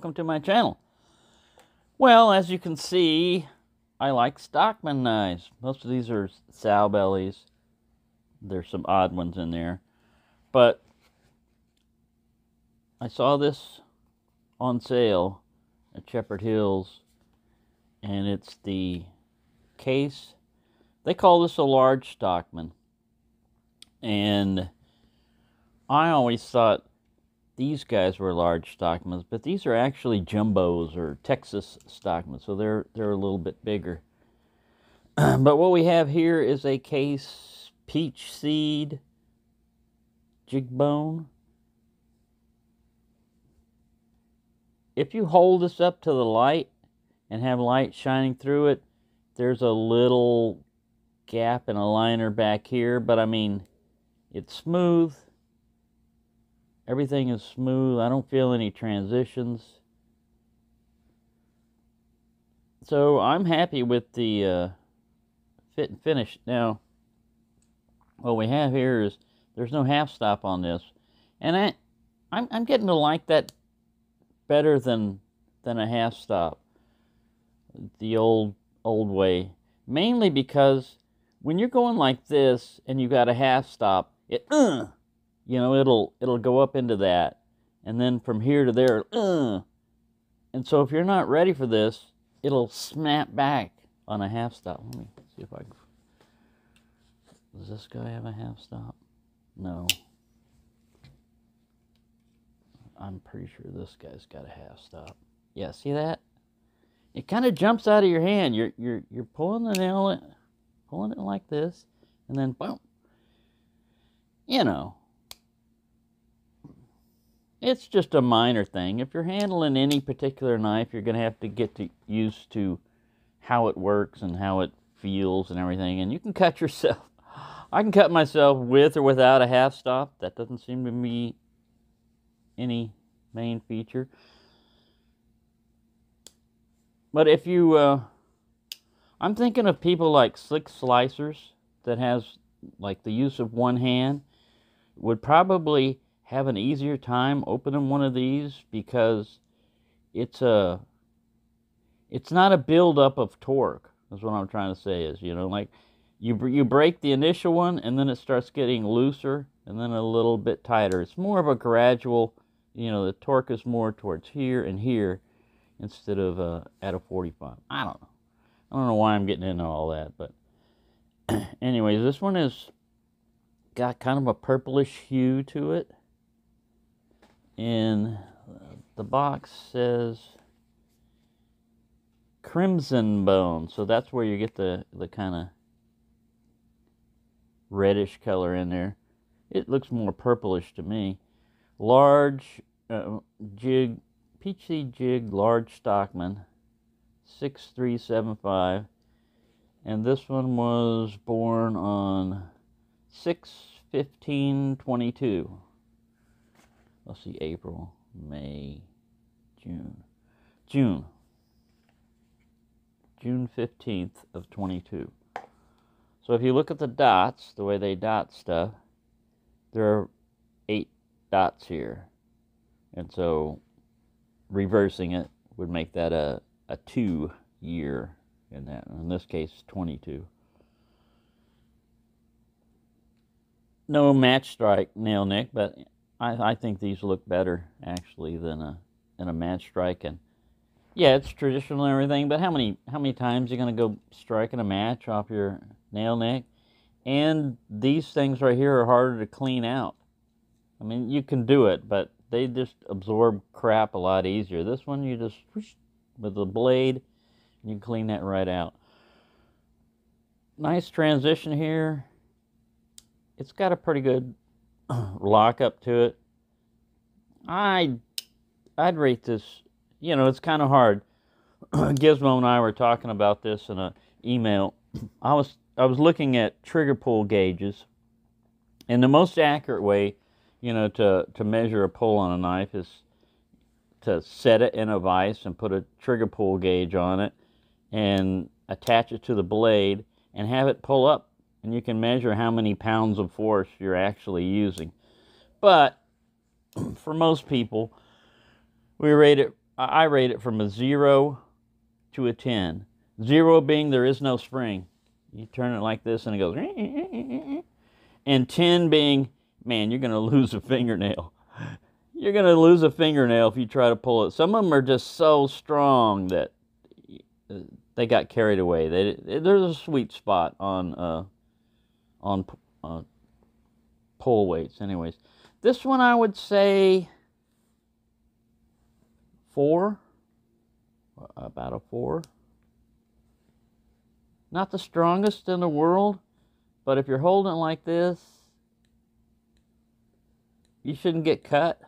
welcome to my channel. Well, as you can see, I like Stockman knives. Most of these are sow bellies. There's some odd ones in there. But I saw this on sale at Shepherd Hills, and it's the case. They call this a large Stockman. And I always thought these guys were large stockmans, but these are actually jumbos or Texas stockmans, so they're they're a little bit bigger. but what we have here is a case peach seed jig bone. If you hold this up to the light and have light shining through it, there's a little gap in a liner back here, but I mean, it's smooth Everything is smooth. I don't feel any transitions. So I'm happy with the uh, fit and finish. Now, what we have here is there's no half stop on this. And I, I'm, I'm getting to like that better than than a half stop. The old old way. Mainly because when you're going like this and you got a half stop, it uh, you know, it'll it'll go up into that, and then from here to there, uh, and so if you're not ready for this, it'll snap back on a half stop. Let me see if I can. Does this guy have a half stop? No. I'm pretty sure this guy's got a half stop. Yeah, see that? It kind of jumps out of your hand. You're you're you're pulling the nail, pulling it like this, and then boom. You know, it's just a minor thing. If you're handling any particular knife, you're going to have to get to, used to how it works and how it feels and everything. And you can cut yourself. I can cut myself with or without a half stop. That doesn't seem to be any main feature. But if you, uh, I'm thinking of people like slick slicers that has like the use of one hand would probably have an easier time opening one of these because it's a it's not a buildup of torque. That's what I'm trying to say. Is you know like you you break the initial one and then it starts getting looser and then a little bit tighter. It's more of a gradual. You know the torque is more towards here and here instead of uh, at a 45. I don't know. I don't know why I'm getting into all that, but anyways, this one is got kind of a purplish hue to it in the box says crimson bone. So that's where you get the the kind of reddish color in there. It looks more purplish to me. Large uh, jig peachy jig large stockman 6375 and this one was born on 6 15 22 let's see, April, May, June, June, June 15th of 22. So if you look at the dots, the way they dot stuff, there are eight dots here. And so reversing it would make that a, a two year in that. In this case, 22. No match strike nail nick, but I, I think these look better actually than a than a match strike. And yeah it's traditional and everything but how many how many times are you going to go striking a match off your nail nick and these things right here are harder to clean out. I mean you can do it but they just absorb crap a lot easier. This one you just whoosh, with the blade you clean that right out. Nice transition here. It's got a pretty good lock up to it. I I'd rate this. You know, it's kind of hard. Gizmo and I were talking about this in an email. I was I was looking at trigger pull gauges, and the most accurate way, you know, to to measure a pull on a knife is to set it in a vise and put a trigger pull gauge on it, and attach it to the blade and have it pull up and you can measure how many pounds of force you're actually using. But for most people, we rate it, I rate it from a zero to a 10. Zero being there is no spring. You turn it like this and it goes. And 10 being, man, you're going to lose a fingernail. You're going to lose a fingernail if you try to pull it. Some of them are just so strong that uh, they got carried away. They, there's a sweet spot on uh, on uh, pull weights. Anyways, this one I would say four, about a four. Not the strongest in the world, but if you're holding like this, you shouldn't get cut.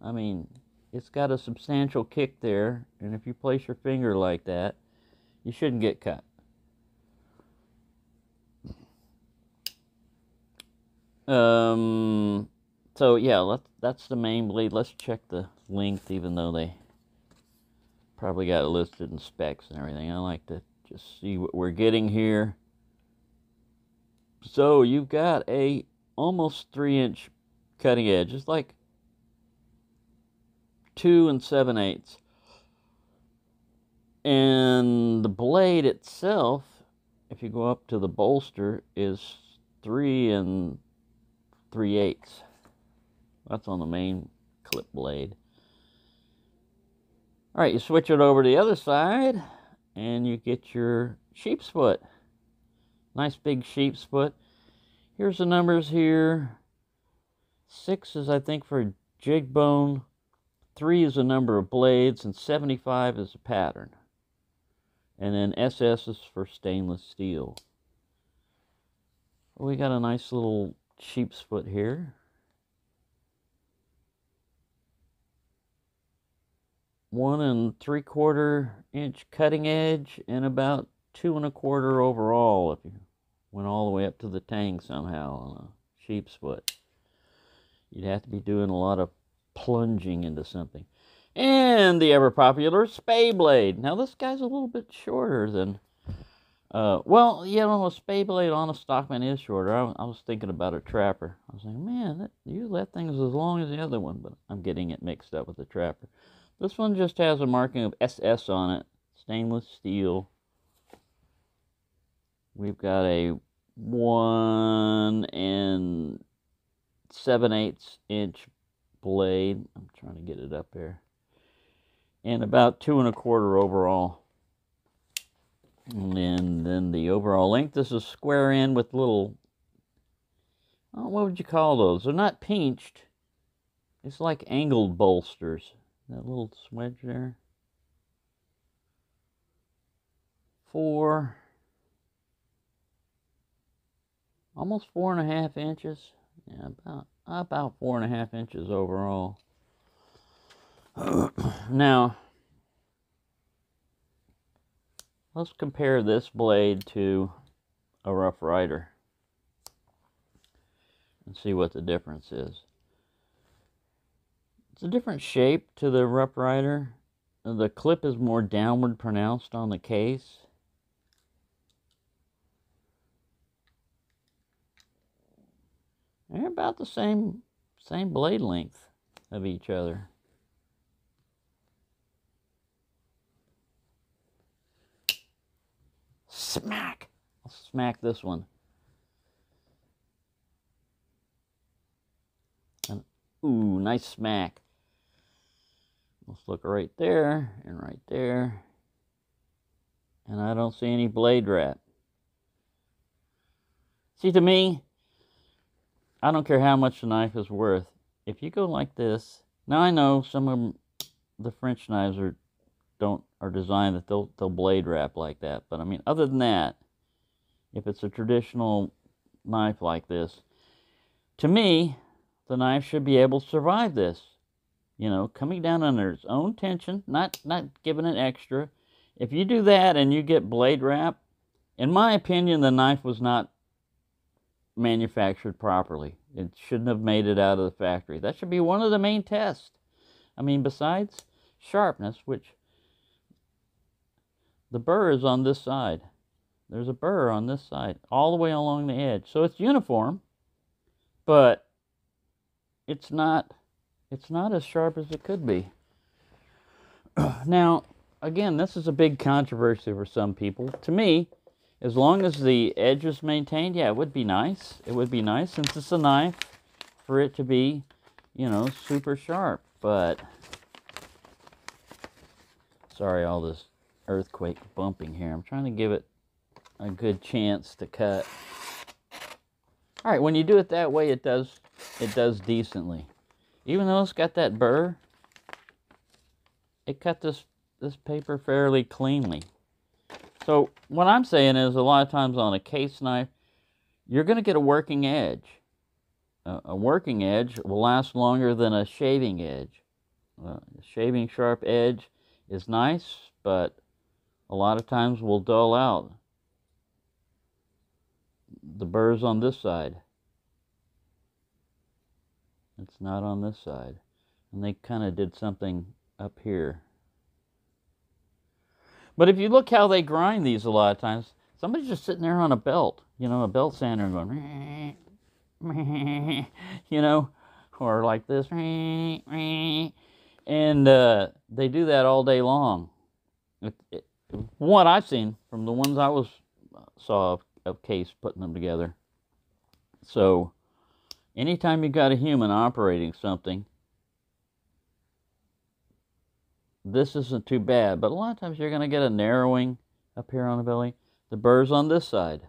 I mean, it's got a substantial kick there, and if you place your finger like that, you shouldn't get cut. Um, so yeah, let's, that's the main blade. Let's check the length, even though they probably got it listed in specs and everything. I like to just see what we're getting here. So you've got a almost three inch cutting edge. It's like two and seven eighths. And the blade itself, if you go up to the bolster, is three and three eighths. That's on the main clip blade. All right, you switch it over to the other side and you get your sheep's foot. Nice big sheep's foot. Here's the numbers here. Six is, I think, for jig bone. Three is the number of blades, and 75 is the pattern. And then SS is for stainless steel. We got a nice little sheep's foot here. One and three quarter inch cutting edge and about two and a quarter overall if you went all the way up to the tang somehow on a sheep's foot. You'd have to be doing a lot of plunging into something. And the ever popular Spey blade. Now this guy's a little bit shorter than uh, well, you know, a Spey blade on a Stockman is shorter. I, I, was thinking about a Trapper. I was like, man, that, you that thing is as long as the other one, but I'm getting it mixed up with the Trapper. This one just has a marking of SS on it, stainless steel. We've got a one and seven eighths inch blade. I'm trying to get it up there. And about two and a quarter overall. And then, the overall length, this is square in with little, oh, what would you call those? They're not pinched. It's like angled bolsters. That little swedge there. Four, almost four and a half inches. Yeah, about about four and a half inches overall. now, Let's compare this blade to a Rough Rider and see what the difference is. It's a different shape to the Rough Rider. The clip is more downward pronounced on the case. They're about the same same blade length of each other. Smack! I'll smack this one. And, ooh, nice smack. Let's look right there and right there. And I don't see any blade wrap. See, to me, I don't care how much the knife is worth. If you go like this, now I know some of the French knives are don't are designed that they'll they'll blade wrap like that. But I mean, other than that, if it's a traditional knife like this, to me, the knife should be able to survive this. You know, coming down under its own tension, not not giving it extra. If you do that and you get blade wrap, in my opinion, the knife was not manufactured properly. It shouldn't have made it out of the factory. That should be one of the main tests. I mean, besides sharpness, which the burr is on this side. There's a burr on this side, all the way along the edge. So it's uniform, but it's not it's not as sharp as it could be. Now, again, this is a big controversy for some people. To me, as long as the edge is maintained, yeah, it would be nice. It would be nice since it's a knife for it to be, you know, super sharp. But sorry, all this earthquake bumping here. I'm trying to give it a good chance to cut. All right, when you do it that way, it does it does decently. Even though it's got that burr, it cut this this paper fairly cleanly. So what I'm saying is a lot of times on a case knife, you're going to get a working edge. a working edge will last longer than a shaving edge. Uh, a shaving sharp edge is nice, but a lot of times will dull out the burrs on this side. It's not on this side. And they kind of did something up here. But if you look how they grind these a lot of times, somebody's just sitting there on a belt, you know, a belt sander and going, you know, or like this. And uh, they do that all day long. It, it, what I've seen from the ones I was uh, saw of, of Case putting them together. So, anytime you've got a human operating something, this isn't too bad, but a lot of times you're going to get a narrowing up here on the belly. The burr's on this side.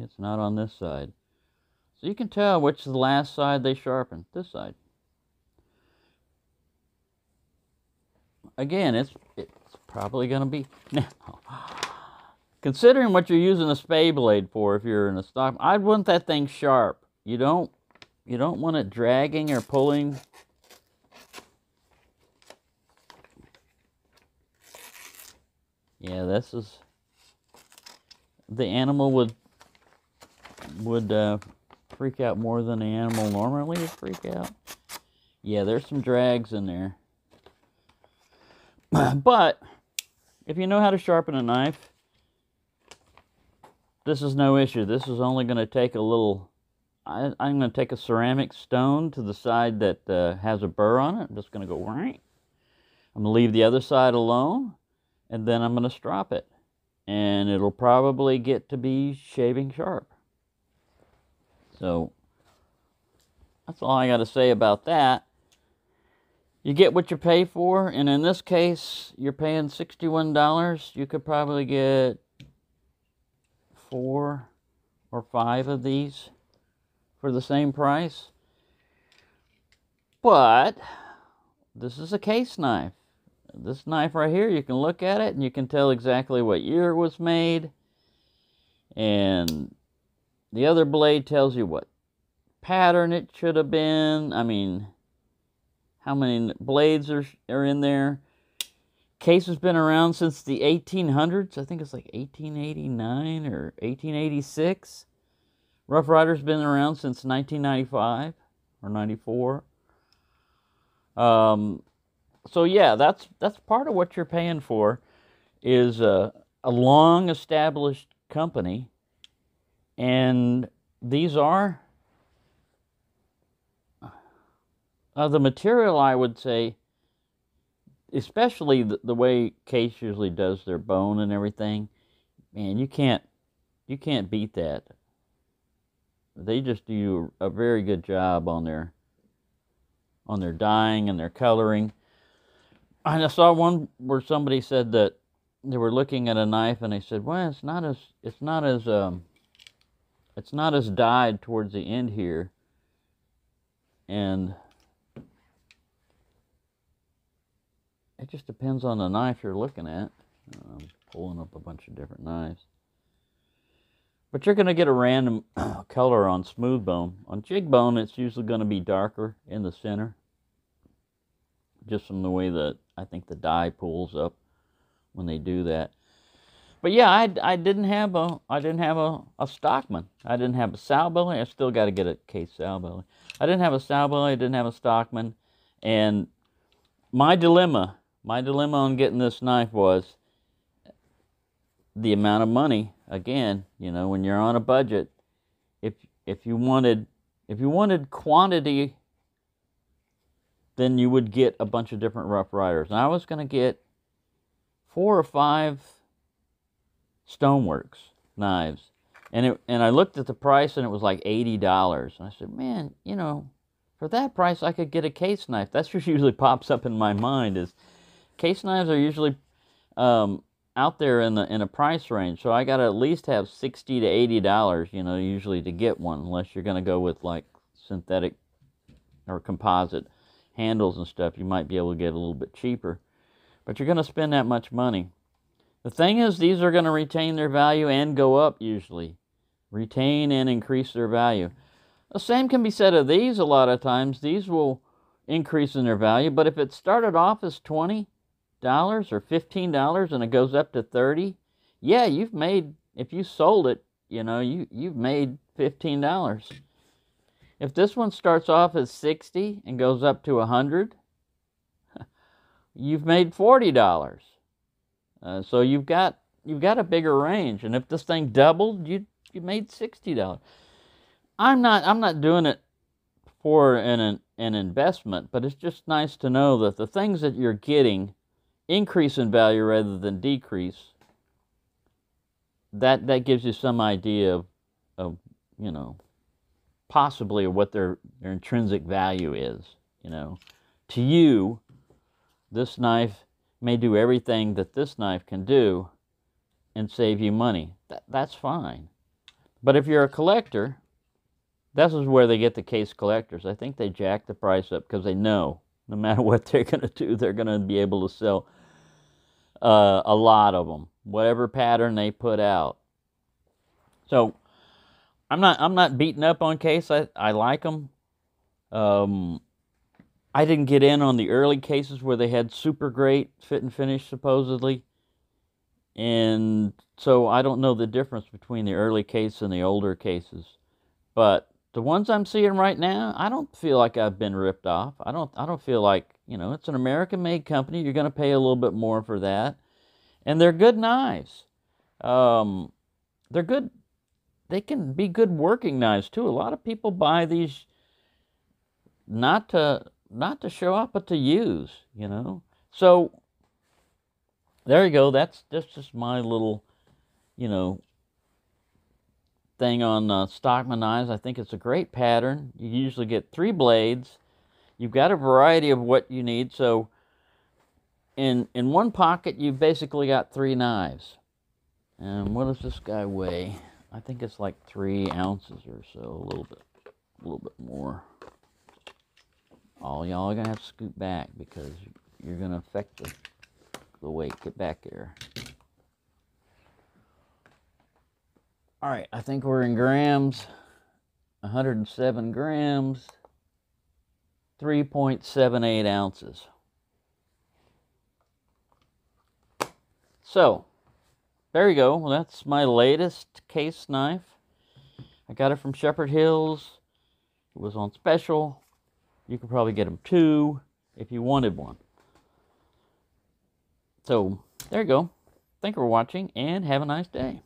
It's not on this side. So you can tell which is the last side they sharpened. This side. Again, it's it's probably going to be now. Considering what you're using a Spey blade for, if you're in a stock, I'd want that thing sharp. You don't you don't want it dragging or pulling Yeah, this is the animal would would uh, freak out more than the animal normally would freak out. Yeah, there's some drags in there. but if you know how to sharpen a knife, this is no issue. This is only going to take a little. I, am going to take a ceramic stone to the side that uh, has a burr on it. I'm just going to go right. I'm going to leave the other side alone and then I'm going to strop it. And it'll probably get to be shaving sharp. So that's all I got to say about that. You get what you pay for, and in this case, you're paying $61. You could probably get four or five of these for the same price. But this is a case knife this knife right here, you can look at it and you can tell exactly what year it was made. And the other blade tells you what pattern it should have been. I mean, how many blades are, are in there. Case has been around since the 1800s. I think it's like 1889 or 1886. Rough Rider's been around since 1995 or 94. Um, so yeah, that's that's part of what you're paying for is a, a long established company, and these are uh, the material. I would say, especially the, the way Case usually does their bone and everything. Man, you can't you can't beat that. They just do a very good job on their on their dyeing and their coloring I saw one where somebody said that they were looking at a knife and they said, "Well, it's not as it's not as um, it's not as dyed towards the end here." And it just depends on the knife you're looking at. I'm pulling up a bunch of different knives. But you're going to get a random color on smooth bone. On jig bone, it's usually going to be darker in the center just from the way that I think the dye pulls up when they do that. But yeah, I, I didn't have a I didn't have a, a Stockman. I didn't have a sow belly. I still got to get a case sow belly. I didn't have a sow belly. I didn't have a Stockman, and my dilemma, my dilemma on getting this knife was the amount of money. Again, you know, when you're on a budget, if if you wanted if you wanted quantity then you would get a bunch of different Rough Riders. And I was going to get four or five Stoneworks knives. And it, and I looked at the price and it was like $80. And I said, man, you know, for that price I could get a case knife. That's what usually pops up in my mind is case knives are usually um, out there in the in a price range. So I got to at least have 60 to 80 dollars, you know, usually to get one unless you're going to go with like synthetic or composite handles and stuff. You might be able to get a little bit cheaper. But you're going to spend that much money. The thing is, these are going to retain their value and go up usually. Retain and increase their value. The same can be said of these a lot of times. These will increase in their value, but if it started off as 20 dollars or fifteen dollars and it goes up to 30 yeah you've made if you sold it you know you you've made fifteen dollars. If this one starts off as 60 and goes up to a 100 you've made $40 uh, so you've got you've got a bigger range and if this thing doubled you you made $60 i'm not i'm not doing it for an an investment but it's just nice to know that the things that you're getting increase in value rather than decrease that that gives you some idea of, of you know possibly what their their intrinsic value is you know. To you this knife may do everything that this knife can do and save you money. That, that's fine. But if you're a collector this is where they get the case collectors. I think they jack the price up because they know no matter what they're going to do they're going to be able to sell uh, a lot of them, whatever pattern they put out. So I'm not I'm not beating up on Case. I I like them. Um, I didn't get in on the early cases where they had super great fit and finish supposedly, and so I don't know the difference between the early case and the older cases. But the ones I'm seeing right now, I don't feel like I've been ripped off. I don't I don't feel like you know, it's an American made company. You're going to pay a little bit more for that. And they're good knives. Um, they're good. They can be good working knives too. A lot of people buy these not to not to show off, but to use. You know. So there you go. That's that's just my little, you know, thing on uh, Stockman knives. I think it's a great pattern. You usually get three blades You've got a variety of what you need. So in, in one pocket, you've basically got three knives. And what does this guy weigh? I think it's like three ounces or so, a little bit, a little bit more. All y'all are gonna have to scoot back because you're gonna affect the, the weight. Get back there. All right, I think we're in grams. 107 grams. 3.78 ounces. So, there you go. Well, that's my latest case knife. I got it from Shepherd Hills. It was on special. You could probably get them two if you wanted one. So, there you go. Thank you for watching and have a nice day.